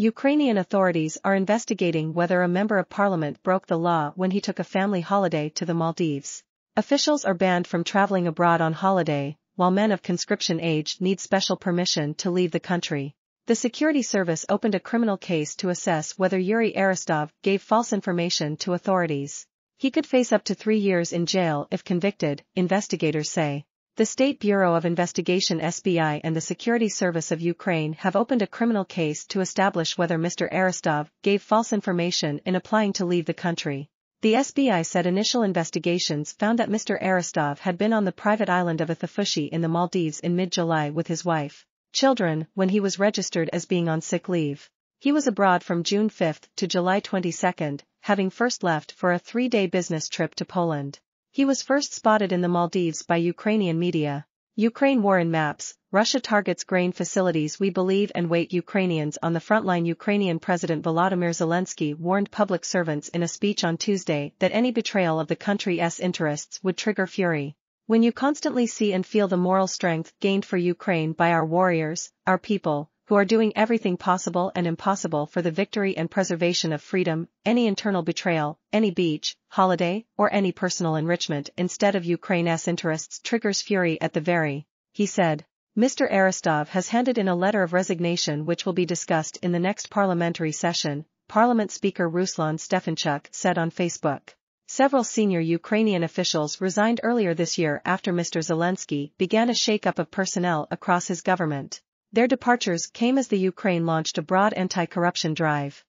Ukrainian authorities are investigating whether a member of parliament broke the law when he took a family holiday to the Maldives. Officials are banned from traveling abroad on holiday, while men of conscription age need special permission to leave the country. The security service opened a criminal case to assess whether Yuri Aristov gave false information to authorities. He could face up to three years in jail if convicted, investigators say. The State Bureau of Investigation SBI and the Security Service of Ukraine have opened a criminal case to establish whether Mr. Aristov gave false information in applying to leave the country. The SBI said initial investigations found that Mr. Aristov had been on the private island of Ithaafushi in the Maldives in mid-July with his wife, children, when he was registered as being on sick leave. He was abroad from June 5 to July 22, having first left for a three-day business trip to Poland. He was first spotted in the Maldives by Ukrainian media. Ukraine war in maps, Russia targets grain facilities we believe and wait Ukrainians on the frontline Ukrainian President Volodymyr Zelensky warned public servants in a speech on Tuesday that any betrayal of the country's interests would trigger fury. When you constantly see and feel the moral strength gained for Ukraine by our warriors, our people, who are doing everything possible and impossible for the victory and preservation of freedom, any internal betrayal, any beach, holiday, or any personal enrichment instead of Ukraine's interests triggers fury at the very, he said. Mr. Aristov has handed in a letter of resignation which will be discussed in the next parliamentary session, Parliament Speaker Ruslan Stefanchuk said on Facebook. Several senior Ukrainian officials resigned earlier this year after Mr. Zelensky began a shakeup of personnel across his government. Their departures came as the Ukraine launched a broad anti-corruption drive.